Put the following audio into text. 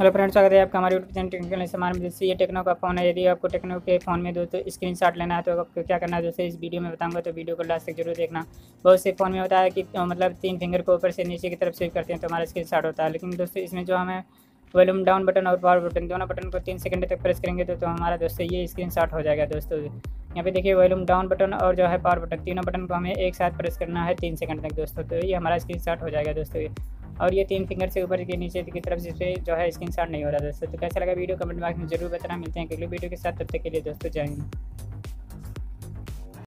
Hello friends स्वागत है आपका हमारे यूट्यूब चैनल टेक्निकल में दोस्तों ये टेक्नो का फ़ोन है। यदि आपको टेक्नो के फ़ोन में दोस्तों स्क्रीन शॉट लेना है तो आपको क्या करना है दोस्तों इस वीडियो में बताऊँगा। तो वीडियो को लास्ट तक ज़रूर देखना। बहुत से फ़ोन में होता है कि तो मतलब तीन फिंगर को ऊपर से नीचे की तरफ़ स्विप करते हैं तो हमारा स्क्रीन शॉट होता है। लेकिन दोस्तों इसमें जो हमें वॉल्यूम डाउन बटन और पावर बटन दोनों बटन को तीन सेकंड तक प्रेस करेंगे तो, तो हमारा दोस्तों ये स्क्रीन शॉट हो जाएगा दोस्तों। यहाँ पे देखिए वॉल्यूम डाउन बटन और जो है पावर बटन तीनों बटन को हमें एक साथ प्रेस करना है तीन सेकंड तक दोस्तों। तो ये हमारा स्क्रीन शॉट हो जाएगा दोस्तों। और ये तीन फिंगर से ऊपर के नीचे की तरफ़ से जो है स्क्रीन नहीं हो रहा दोस्तों। तो कैसा लगा वीडियो? कमेंट बॉक्स में ज़रूर बताना। मिलते हैं अगले वीडियो के साथ। तब तक के लिए दोस्तों, जय हिंद।